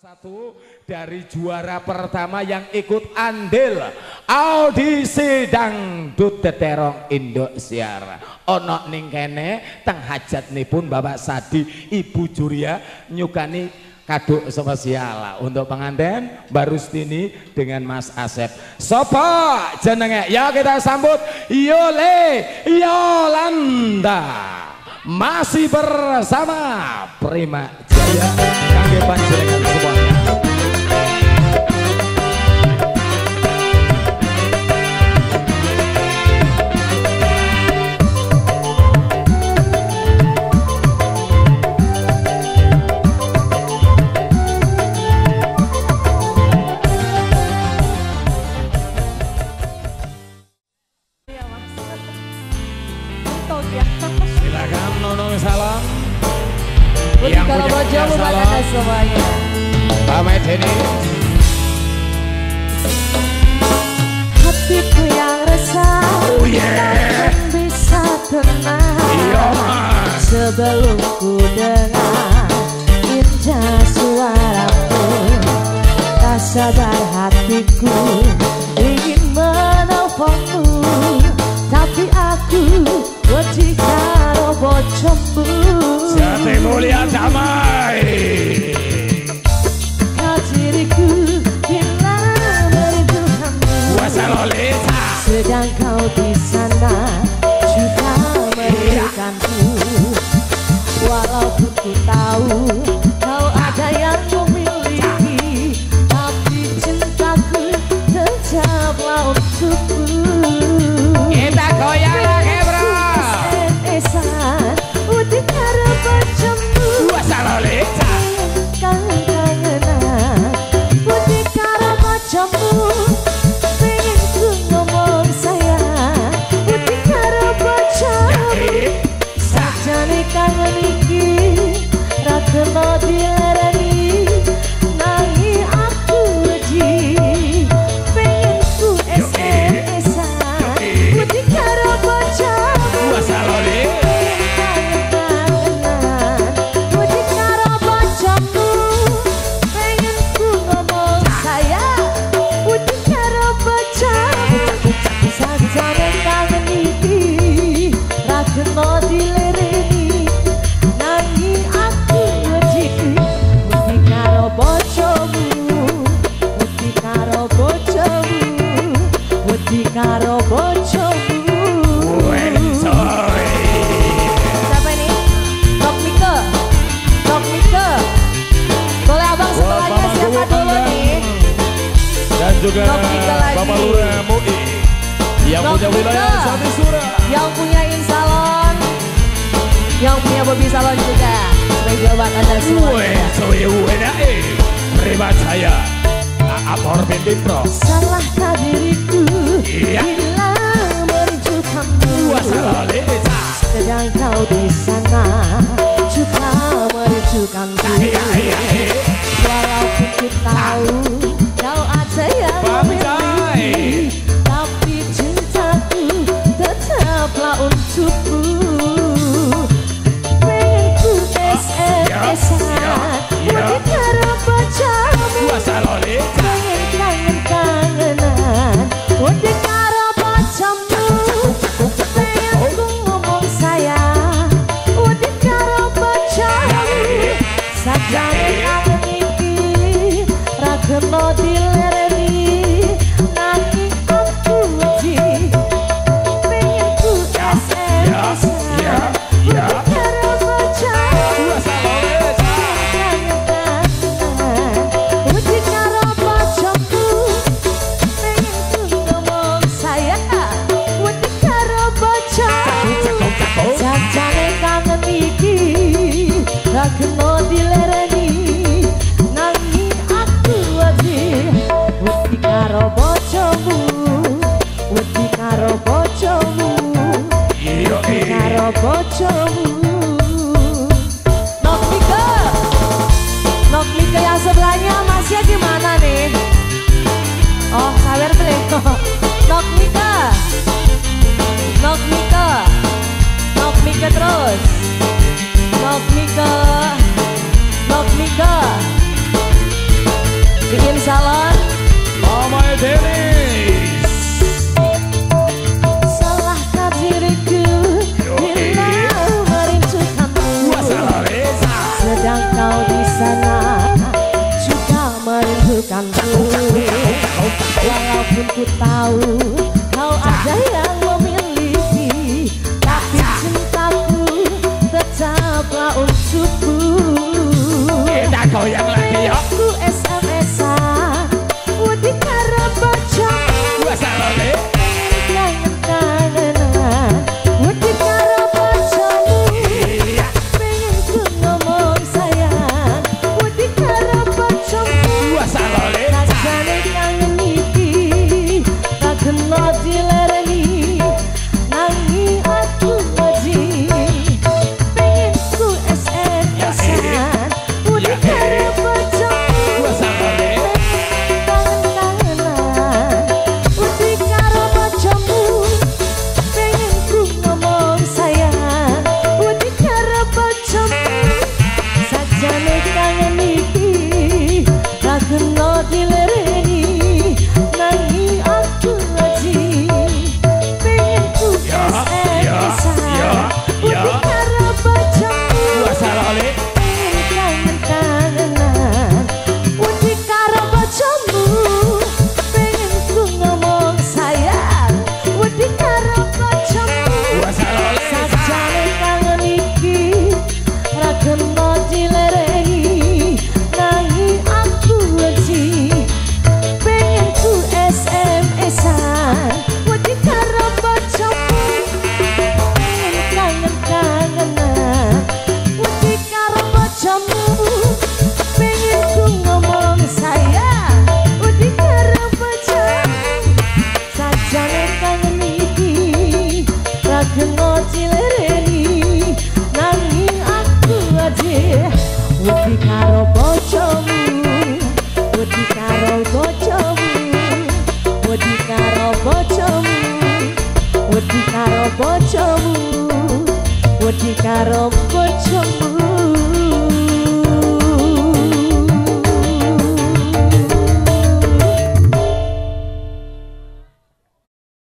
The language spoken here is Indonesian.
satu dari juara pertama yang ikut andil. Audisi dangdut teterong Indosiar ono ning kene teng hajat pun Bapak Sadi Ibu Juria nyukani kado spesial untuk pengantin Barustini dengan Mas Asep. Sopo jenenge? Ya kita sambut Yole Yolanda. Masih bersama Prima Jaya 给班级来看这个 yang kalau punya Bojo buat anda semuanya. Pak Medeni Hatiku yang resah Oh, yeah. takkan bisa tenang. Mas. Sebelum ku dengar indah suaramu tak sabar hatiku ingin menelponmu. Tapi aku wedi karo bojomu Jati mulia damai. Kau diriku bila merindukanmu Kuasa Lolita. Sedang kau di sana juga merindukanku. Walaupun ku tahu kau ada yang memiliki tapi cintaku tetaplah untukmu Kita goyang lagi juga. Bapak Lurah MUI Yang Dok punya wilayah Mika. Sati Sura Yang punya Punya Bobby Salon juga. Sebagai buat anda semua. Wensoy Wenae Prima Jaya Apor Bintin Pro? Salahkah diriku bikin salon Mama Denis Salahkah diriku? Bila merindukanmu eh, Sedang kau di sana juga merindukanku Walaupun ku tahu kau ada yang memiliki Tapi cintaku tetaplah untukku. Wedi karo bojomu Wedi karo bojomu